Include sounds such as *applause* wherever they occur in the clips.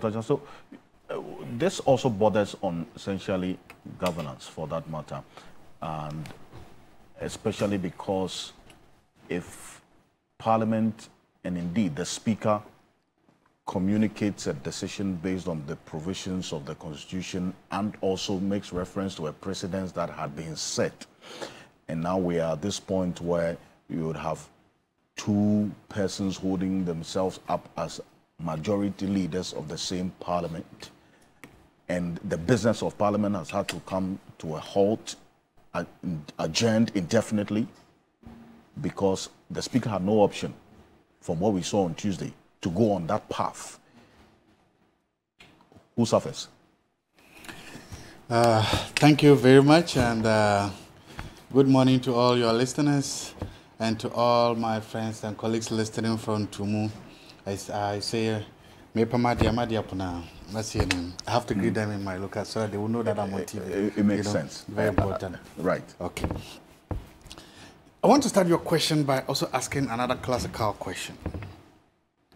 Dr. Uh, this also borders on essentially governance for that matter, and especially because if Parliament and indeed the Speaker communicates a decision based on the provisions of the Constitution and also makes reference to a precedent that had been set. And now we are at this point where you would have two persons holding themselves up as majority leaders of the same parliament. And the business of parliament has had to come to a halt, adjourned indefinitely, because the speaker had no option from what we saw on Tuesday to go on that path. Who suffers? Uh, thank you very much, and uh, good morning to all your listeners and to all my friends and colleagues listening from Tumu. I, I say, I have to greet them in my local so they will know that I'm on TV. It, it makes you know, sense. Very uh, important. Right. Okay. I want to start your question by also asking another classical question,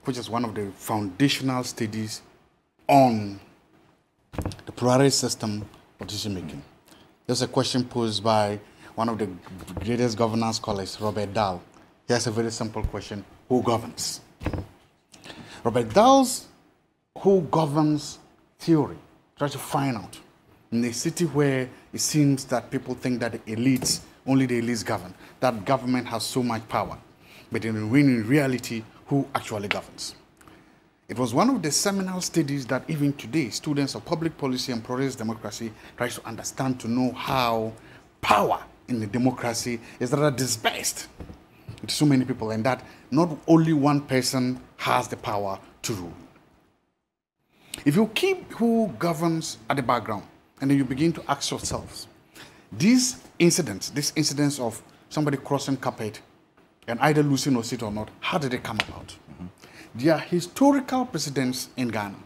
which is one of the foundational studies on the plurality system of decision making. There's a question posed by one of the greatest governance scholars, Robert Dahl. He has a very simple question Who governs? Robert Dahl's Who governs theory tries to find out in a city where it seems that people think that the elites, only the elites govern, that government has so much power. But in, in reality, who actually governs? It was one of the seminal studies that even today, students of public policy and progressive democracy try to understand to know how power in the democracy is rather dispersed to so many people and that not only one person has the power to rule. If you keep who governs at the background and then you begin to ask yourselves, these incidents, these incidents of somebody crossing carpet and either losing a seat or not, how did they come about? Mm-hmm. There are historical precedents in Ghana.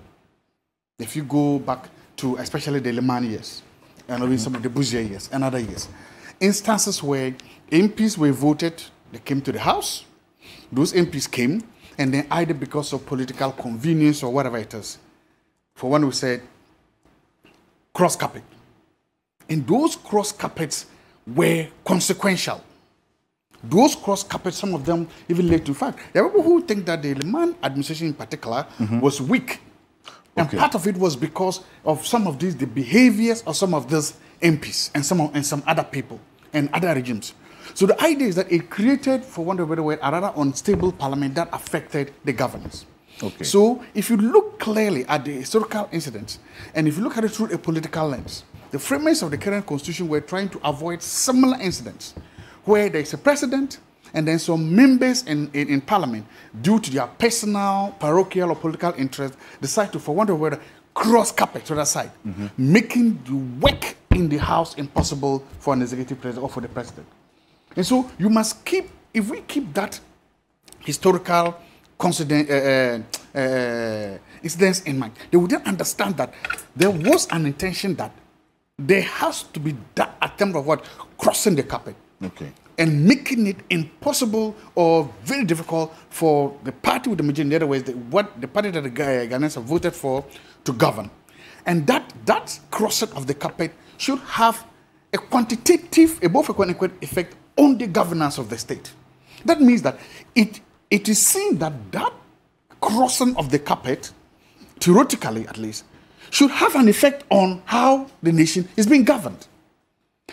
If you go back to especially the Limann years, and mm-hmm. some of the Busia years and other years, instances where MPs were voted, they came to the House, those MPs came, and then either because of political convenience or whatever it is, for one we said cross carpet. And those cross carpets were consequential. Those cross carpets, some of them even led to fact. There are people who think that the Limann administration in particular mm-hmm. was weak. And okay. part of it was because of some of these the behaviors of some of these MPs and some of, and some other people and other regimes. So the idea is that it created, for want of a better word, a rather unstable parliament that affected the governance. Okay. So if you look clearly at the historical incidents, and if you look at it through a political lens, the framers of the current constitution were trying to avoid similar incidents where there is a president and then some members in, in, in, parliament, due to their personal, parochial, or political interest, decide to, for want of a word, cross carpet to that side, mm-hmm. making the work in the House impossible for an executive president or for the president. And so you must keep, if we keep that historical uh, uh, uh, incidents in mind, they would then understand that there was an intention that there has to be that attempt of what? Crossing the carpet. Okay. And making it impossible or very difficult for the party with the majority, in other words, the, what the party that the Ghanaians have voted for to govern. And that, that crossing of the carpet should have a quantitative, above a quantitative effect on the governance of the state. That means that it, it is seen that that crossing of the carpet, theoretically at least, should have an effect on how the nation is being governed.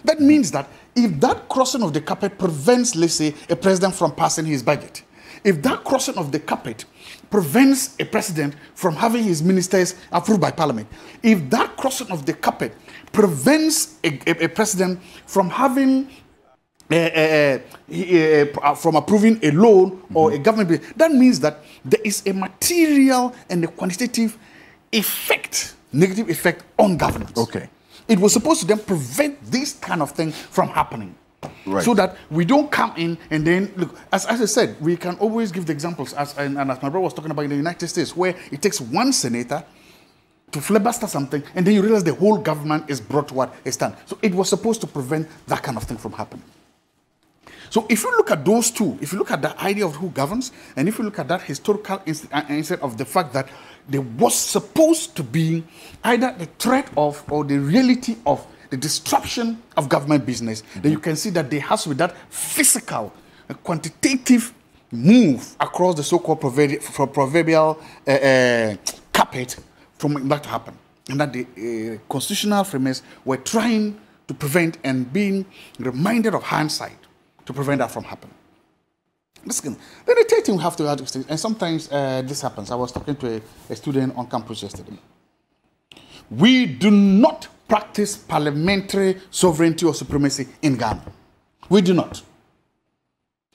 That means that if that crossing of the carpet prevents, let's say, a president from passing his budget, if that crossing of the carpet prevents a president from having his ministers approved by parliament, if that crossing of the carpet prevents a, a, a president from having uh, uh, uh, from approving a loan mm-hmm. or a government bill, that means that there is a material and a quantitative effect, negative effect on governance. Okay. It was supposed to then prevent this kind of thing from happening. Right. So that we don't come in and then look, as, as I said, we can always give the examples, as and, and as my brother was talking about in the United States, where it takes one senator to filibuster something, and then you realize the whole government is brought to what a stand. So it was supposed to prevent that kind of thing from happening. So if you look at those two, if you look at the idea of who governs, and if you look at that historical instead of the fact that there was supposed to be either the threat of or the reality of the disruption of government business, mm-hmm. then you can see that there has to be that physical, quantitative move across the so-called proverbial, proverbial uh, uh, carpet from that to happen. And that the uh, constitutional framers were trying to prevent and being reminded of hindsight to prevent that from happening. Listen, the thing we have to add, and sometimes uh, this happens. I was talking to a, a student on campus yesterday. We do not practice parliamentary sovereignty or supremacy in Ghana. We do not.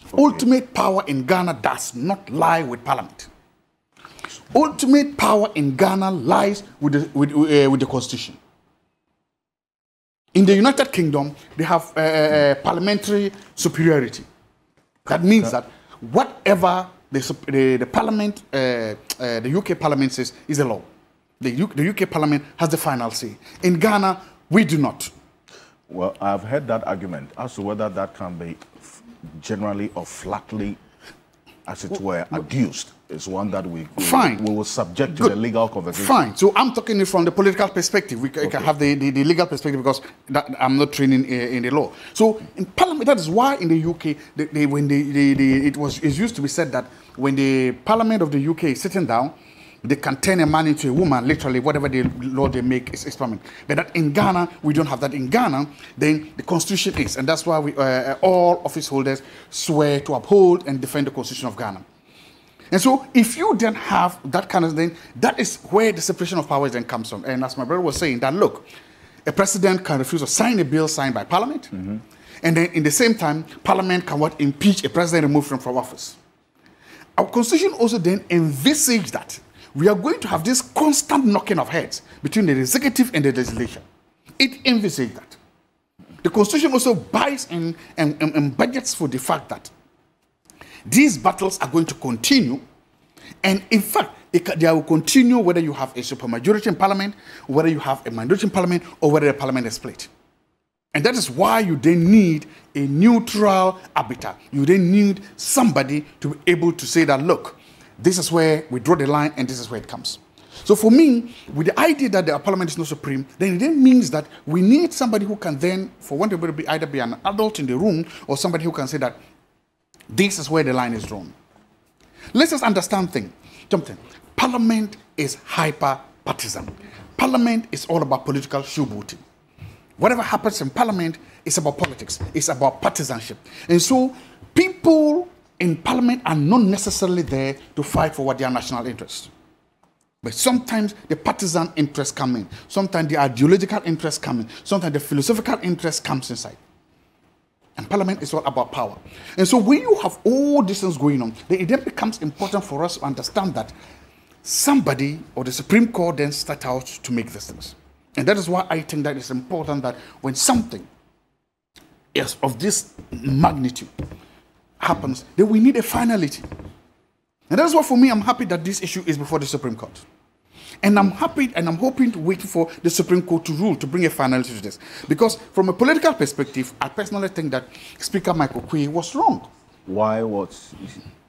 Okay. Ultimate power in Ghana does not lie with parliament. Ultimate power in Ghana lies with the, with, uh, with the constitution. In the United Kingdom, they have uh, uh, uh parliamentary superiority. That means that whatever the, the, the parliament, uh, uh, the UK parliament says is a law. The, U, the UK parliament has the final say. In Ghana, we do not. Well, I've heard that argument as to whether that can be generally or flatly, as it were, adduced is one that we, we, Fine. we will subject to Good. the legal conversation. Fine. So I'm talking from the political perspective. We okay. can have the, the, the, legal perspective because that, I'm not training in, in, the law. So in Parliament, that is why in the UK, the, the, when the, the, it was it used to be said that when the Parliament of the UK is sitting down, they can turn a man into a woman, literally, whatever the law they make is experiment. But that in Ghana, we don't have that. In Ghana, then the constitution is, and that's why we, uh, all office holders swear to uphold and defend the constitution of Ghana. And so, if you then have that kind of thing, that is where the separation of powers then comes from. And as my brother was saying, that look, a president can refuse to sign a bill signed by parliament, mm -hmm. and then in the same time, parliament can what impeach a president removed from, from office. Our constitution also then envisage that we are going to have this constant knocking of heads between the executive and the legislature. It envisages that. The constitution also buys and, and, and budgets for the fact that these battles are going to continue. And in fact, they will continue whether you have a supermajority in parliament, whether you have a minority in parliament, or whether the parliament is split. And that is why you then need a neutral arbiter. You then need somebody to be able to say that, look, this is where we draw the line and this is where it comes. So for me, with the idea that the parliament is not supreme, then it then means that we need somebody who can then, for one to be either be an adult in the room or somebody who can say that this is where the line is drawn. Let's just understand thing. Something. Parliament is hyper partisan. Parliament is all about political showboating. Whatever happens in parliament is about politics. It's about partisanship. And so people in parliament are not necessarily there to fight for what their national interests. But sometimes the partisan interests come in. Sometimes the ideological interests come in. Sometimes the philosophical interest comes inside. And parliament is all about power. And so when you have all these things going on, then it then becomes important for us to understand that somebody or the Supreme Court then start out to make these things. And that is why I think that it's important that when something is of this magnitude happens, then we need a finality. And that's why for me, I'm happy that this issue is before the Supreme Court. And I'm happy and I'm hoping to wait for the Supreme Court to rule to bring a finality to this. Because from a political perspective, I personally think that Speaker Michael Oquaye was wrong. Why was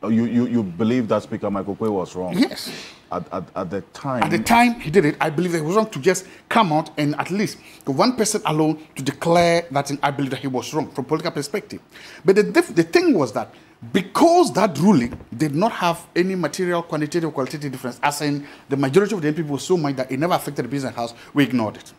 you, you, you believe that Speaker Michael Oquaye was wrong? Yes. At, at, at, the time. At the time he did it, I believe that he was wrong to just come out and at least the one person alone to declare that And I believe that he was wrong from political perspective. But the, the thing was that because that ruling did not have any material, quantitative, or qualitative difference, as in the majority of the people was so much that it never affected the business house, we ignored it.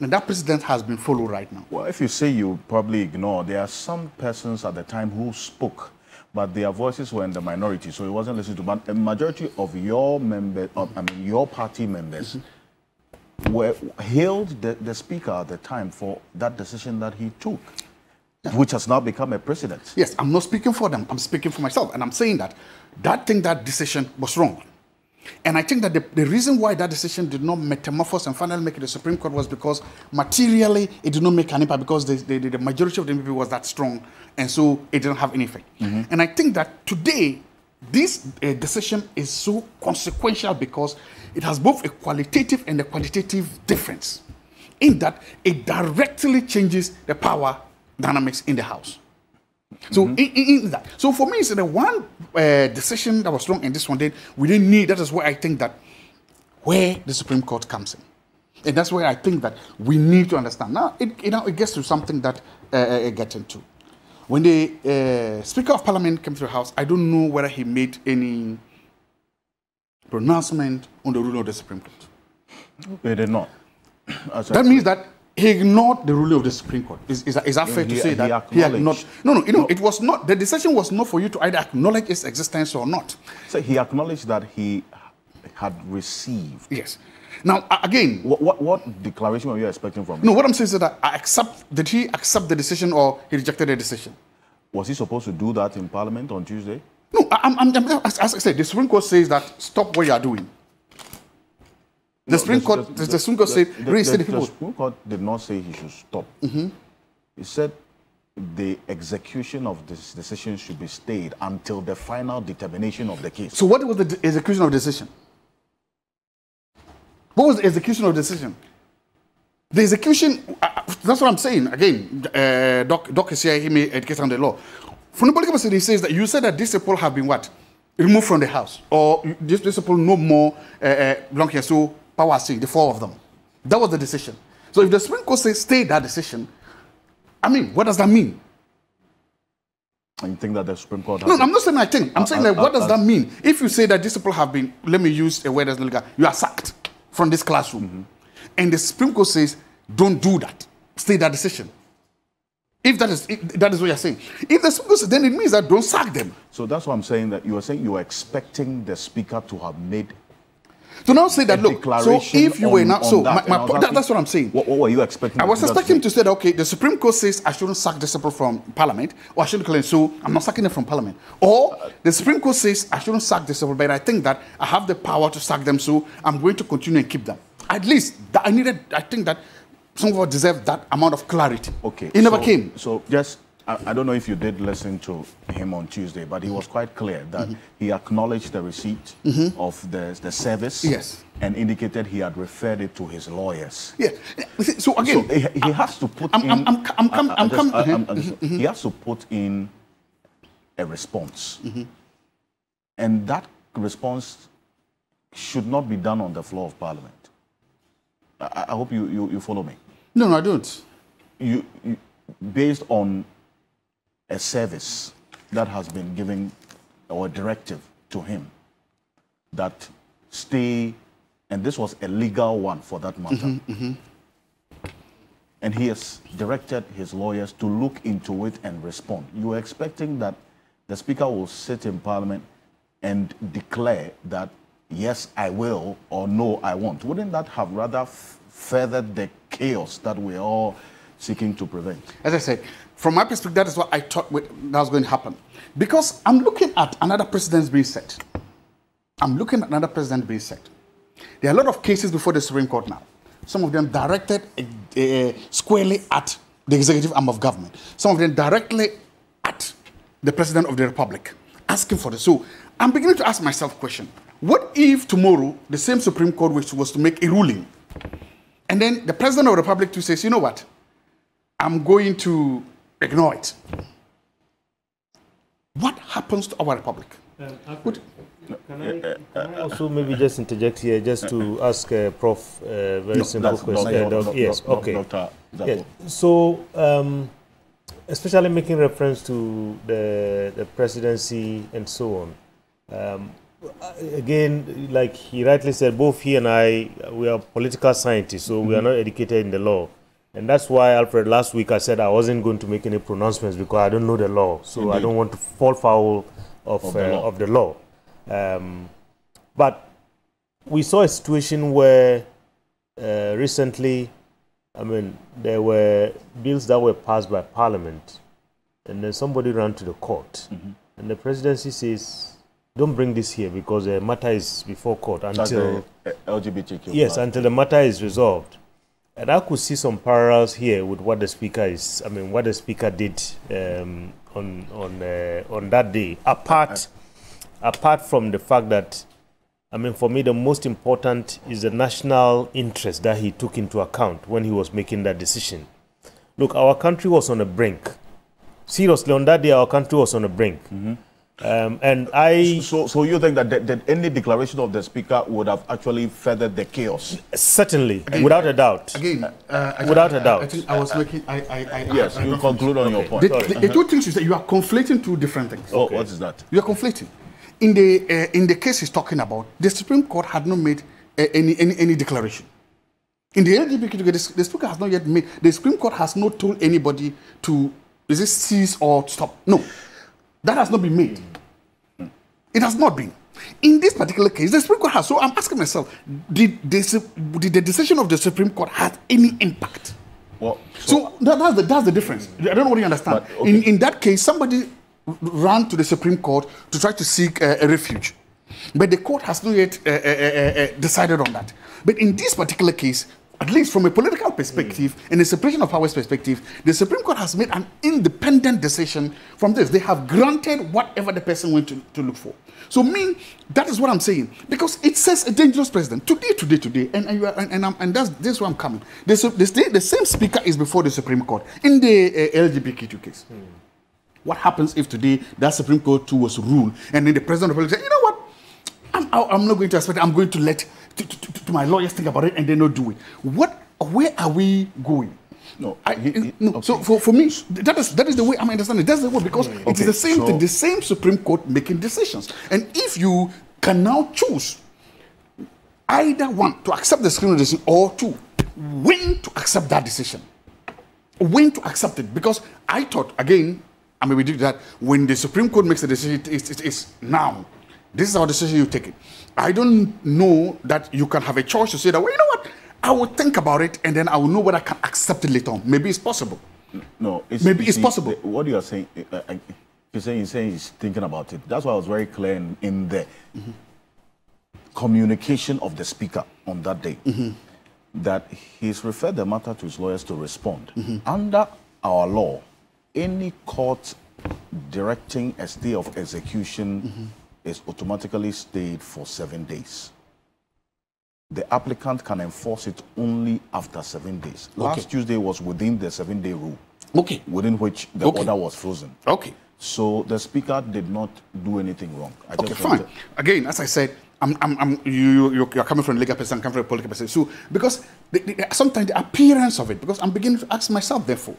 And that precedent has been followed right now. Well, if you say you probably ignore, there are some persons at the time who spoke, but their voices were in the minority, so it wasn't listened to. But a majority of your members, I mean, your party members, mm -hmm. were hailed the, the speaker at the time for that decision that he took which has now become a precedent. Yes, I'm not speaking for them. I'm speaking for myself. And I'm saying that that thing, that decision was wrong. And I think that the, the reason why that decision did not metamorphose and finally make it the Supreme Court was because materially it did not make an impact because the, the, the majority of the people was that strong. And so it didn't have any effect. Mm -hmm. And I think that today, this uh, decision is so consequential because it has both a qualitative and a quantitative difference in that it directly changes the power dynamics in the house. So mm-hmm. in, in, that, so for me, it's the one uh, decision that was wrong, and this one did we didn't need. That is where I think that where the Supreme Court comes in, and that's where I think that we need to understand. Now, it you know it gets to something that uh, uh it gets into. When the uh, Speaker of Parliament came to the House, I don't know whether he made any pronouncement on the rule of the Supreme Court. They did not. *clears throat* that means that he ignored the ruling of the Supreme Court. Is, is, that, is that fair he, to say he that he acknowledged? No, no, you know, no. it was not, the decision was not for you to either acknowledge its existence or not. So he acknowledged that he had received. Yes. Now, again. What, what, what declaration were you expecting from him? No, what I'm saying is that I accept, did he accept the decision or he rejected the decision? Was he supposed to do that in Parliament on Tuesday? No, I'm, I'm, I'm, as I said, the Supreme Court says that stop what you are doing. The Supreme Court, the, the, Supreme Court said, the, the, the, Supreme Court did not say he should stop. Mm -hmm. He said the execution of this decision should be stayed until the final determination of the case. So, what was the execution of decision? What was the execution of decision? The execution, uh, that's what I'm saying. Again, uh, Doc, Doc is here, he may educate on the law. From the political he says that you said that these people have been what? Removed from the house. Or these, these people no more uh, uh, belong here. So power C, the four of them. That was the decision. So if the Supreme Court says stay that decision, I mean, what does that mean? And you think that the Supreme Court No, I'm not saying I think. I'm uh, saying uh, that what does uh, that mean? If you say that these people have been, let me use a word as legal, you are sacked from this classroom. Mm -hmm. And the Supreme Court says, don't do that. Stay that decision. If that is if that is what you're saying. If the Supreme Court says, then it means that don't sack them. So that's what I'm saying that you are saying you are expecting the Speaker to have made to now say that, look, so if you on, were not, so that, my, my, that, that's what I'm saying. What, what were you expecting? I was expecting to say that, okay, the Supreme Court says I shouldn't sack the people from Parliament, or I shouldn't claim, so I'm not sacking them from Parliament. Or the Supreme Court says I shouldn't sack the people, but I think that I have the power to sack them, so I'm going to continue and keep them. At least, that I needed, I think that some of us deserve that amount of clarity. Okay. It never came. So just I, I, don't know if you did listen to him on Tuesday, but he was quite clear that mm -hmm. he acknowledged the receipt mm -hmm. of the, the service yes. and indicated he had referred it to his lawyers. Yeah. So again, so he, he has to put I'm, in. I'm, I'm, I'm, I'm, I'm, just, I'm. He has to put in a response, mm-hmm. and that response should not be done on the floor of Parliament. I, I hope you, you, you follow me. No, no, I don't. You, you based on a service that has been given or a directive to him that stay, and this was a legal one for that matter. Mm -hmm, mm -hmm. And he has directed his lawyers to look into it and respond. You are expecting that the Speaker will sit in Parliament and declare that, yes, I will, or no, I won't. Wouldn't that have rather furthered the chaos that we're all seeking to prevent? As I said, from my perspective, that is what I thought that was going to happen. Because I'm looking at another precedent being set. I'm looking at another precedent being set. There are a lot of cases before the Supreme Court now. Some of them directed uh, squarely at the executive arm of government. Some of them directly at the President of the Republic, asking for this. So I'm beginning to ask myself a question. What if tomorrow the same Supreme Court was to make a ruling, and then the President of the Republic to says, you know what, I'm going to ignore it. What happens to our republic? Um, can, I, can I, also maybe just interject here, just to ask uh, Prof. a uh, very no, simple question? No, no, yes, okay. Doctor, yeah. So, um, especially making reference to the, the presidency and so on. Um, again, like he rightly said, both he and I, we are political scientists, so mm -hmm. we are mm-hmm. not educated in the law. And that's why, Alfred, last week I said I wasn't going to make any pronouncements because I don't know the law. So Indeed. I don't want to fall foul of, of, the, uh, law. Of the law. Um, but we saw a situation where uh, recently, I mean, there were bills that were passed by Parliament, and then somebody ran to the court. Mm -hmm. And the presidency says, don't bring this here because the matter is before court until LGBTQ. Yes, until the matter is resolved. And I could see some parallels here with what the speaker is. I mean, what the speaker did um, on on uh, on that day. Apart apart from the fact that, I mean, for me, the most important is the national interest that he took into account when he was making that decision. Look, our country was on the brink seriously, on that day, our country was on the brink. Mm-hmm. Um, and I So, so you think that, that, that any declaration of the speaker would have actually furthered the chaos? certainly, without a doubt, Again, uh, I- Without a doubt. I think I was making. I, I, I, Yes, I, you conclude on your point. The, the, the two things is that you are conflating two different things. Oh, what is that? You are conflating. In the uh, in the case he's talking about, the Supreme Court had not made uh, any, any any declaration. In the LGBTQ, the, the Speaker has not yet made. The Supreme Court has not told anybody to is it cease or stop. No, that has not been made. It has not been. In this particular case, the Supreme Court has. So I'm asking myself, did, this, did the decision of the Supreme Court have any impact? Well, So that, that's, the, that's the difference. I don't know what you understand. But, okay. in, in that case, somebody ran to the Supreme Court to try to seek uh, a refuge. But the court has not yet uh, uh, uh, uh, decided on that. But in this particular case, at least from a political perspective and a separation of powers perspective, the Supreme Court has made an independent decision from this. They have granted whatever the person went to, to look for. So, me, that is what I'm saying. Because it says a dangerous president. Today, today, today, and, and, you are, and, and, I'm, and that's this is where I'm coming. The, the, the same speaker is before the Supreme Court in the uh, LGBTQ case. What happens if today that Supreme Court too was ruled and then the president of the said, you know what? I'm, I'm not going to expect it. I'm going to let to, my lawyers think about it and they not do it. What? Where are we going? No, I, he- he- no. So for, for me, that is that is the way I'm understanding. That's the way because it Okay, is the same so- thing. The same Supreme Court making decisions. And if you can now choose either one to accept the Supreme decision or two, when to accept that decision when to accept it because I thought again, I mean we did that when the Supreme Court makes a decision, it is, it is now. This is our decision. You take it. I don't know that you can have a choice to say that. Well, you know what? I will think about it and then I will know whether I can accept it later on. Maybe it's possible. No, it's, Maybe you it's possible. the- what you are saying, uh, uh, you're saying, you're saying he's thinking about it. That's why I was very clear in, in the communication of the speaker on that day that he's referred the matter to his lawyers to respond. Under our law, any court directing a stay of execution is automatically stayed for seven days. The applicant can enforce it only after seven days. Last Tuesday was within the seven day rule Okay. within which the Okay. order was frozen. Okay. So the speaker did not do anything wrong. I Okay, just fine. wanted- Again, as I said, I'm, I'm, I'm, you, you, you're- you're coming from a legal person, I'm coming from a political person. So, because the, the, sometimes the appearance of it, because I'm beginning to ask myself, therefore,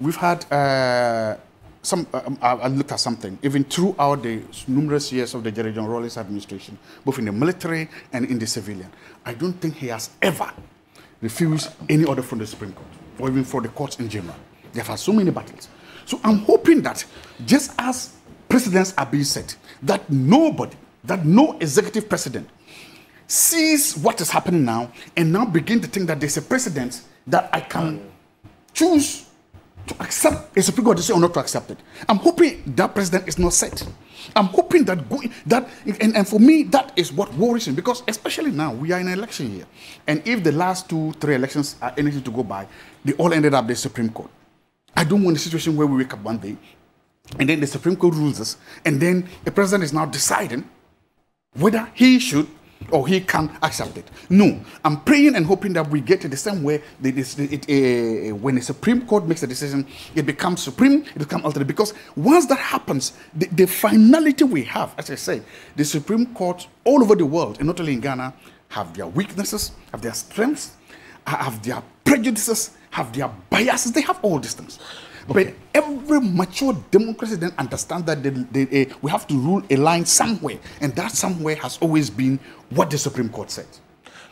we've had uh, some, I, I looked at something, even throughout the numerous years of the Jerry John Rawlings administration, both in the military and in the civilian. I don't think he has ever refused any order from the Supreme Court or even for the courts in general. They've had so many battles. So I'm hoping that just as presidents are being set, that nobody, that no executive president sees what is happening now and now begin to think that there's a precedent that I can choose to accept a Supreme Court decision or not to accept it. I'm hoping that president is not set. I'm hoping that going that and, and for me that is what worries me because especially now we are in an election year, and if the last two three elections are anything to go by, they all ended up the Supreme Court. I don't want a situation where we wake up one day, and then the Supreme Court rules us, and then the president is now deciding whether he should or he can accept it. No, I'm praying and hoping that we get to the same way that this, it, uh, when the Supreme Court makes a decision, it becomes supreme, it becomes ultimate. Because once that happens, the, the finality we have, as I said, the Supreme Court all over the world, and not only in Ghana, have their weaknesses, have their strengths, have their prejudices, have their biases. They have all these things. But every mature democracy then understands that they, they, uh, we have to rule a line somewhere, and that somewhere has always been what the Supreme Court said.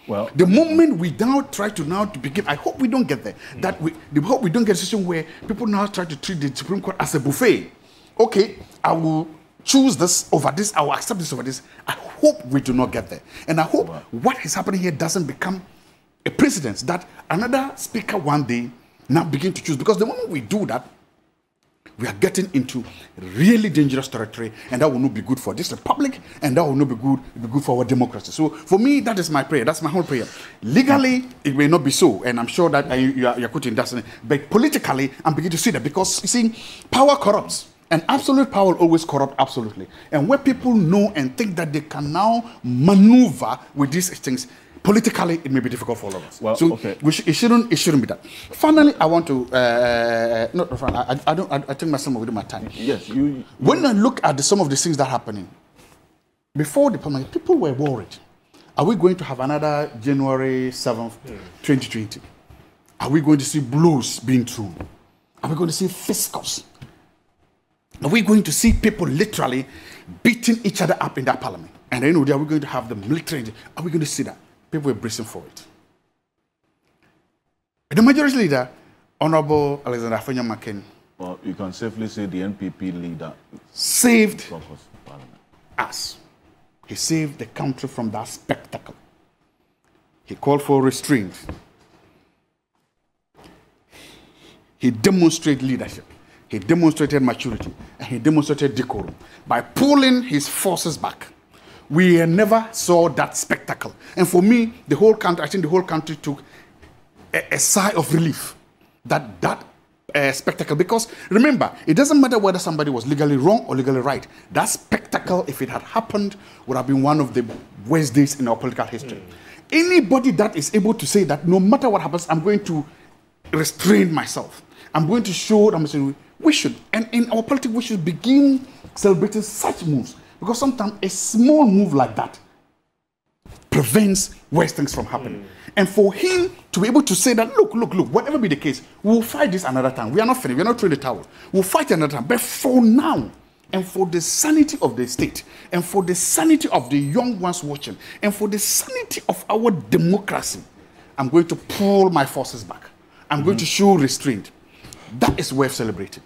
Well, The moment we now try to now to begin, I hope we don't get there. That we, the hope we don't get a situation where people now try to treat the Supreme Court as a buffet. Okay, I will choose this over this. I will accept this over this. I hope we do not get there, and I hope what is happening here doesn't become a precedent that another speaker one day now begin to choose. Because the moment we do that, we are getting into really dangerous territory, and that will not be good for this republic, and that will not be good, be good for our democracy. So, for me, that is my prayer. That's my whole prayer. Legally, it may not be so, and I'm sure that uh, you, are, you're putting that, but politically, I'm beginning to see that because you see, power corrupts. And absolute power will always corrupt absolutely. And where people know and think that they can now maneuver with these things, politically it may be difficult for all of us. Well, so okay. we sh- it shouldn't it shouldn't be that. Finally, I want to uh, not I, I don't I, I think myself within my time. Yes, you. When I look at the, some of the things that are happening, before the pandemic, people were worried. Are we going to have another January 7th, 2020? Are we going to see blows being thrown? Are we going to see fiscals? Are we going to see people literally beating each other up in that parliament? And then, are we going to have the military? Are we going to see that? People were bracing for it. The majority leader, Honorable Alexander Afenyo-Markin, Well, you can safely say the NPP leader saved us. He saved the country from that spectacle. He called for restraint. He demonstrated leadership. He demonstrated maturity. And he demonstrated decorum by pulling his forces back. We never saw that spectacle. And for me, the whole country, I think the whole country took a, a sigh of relief that that uh, spectacle. Because remember, it doesn't matter whether somebody was legally wrong or legally right. That spectacle, if it had happened, would have been one of the worst days in our political history. Anybody that is able to say that no matter what happens, I'm going to restrain myself. I'm going to show. I'm saying we should, and in our politics, we should begin celebrating such moves because sometimes a small move like that prevents worse things from happening. Hmm. And for him to be able to say that, look, look, look, whatever be the case, we'll fight this another time. We are not finished. We are not throwing the towel. We'll fight another time. But for now, and for the sanity of the state, and for the sanity of the young ones watching, and for the sanity of our democracy, I'm going to pull my forces back. I'm going hmm. to show restraint. That is worth celebrating.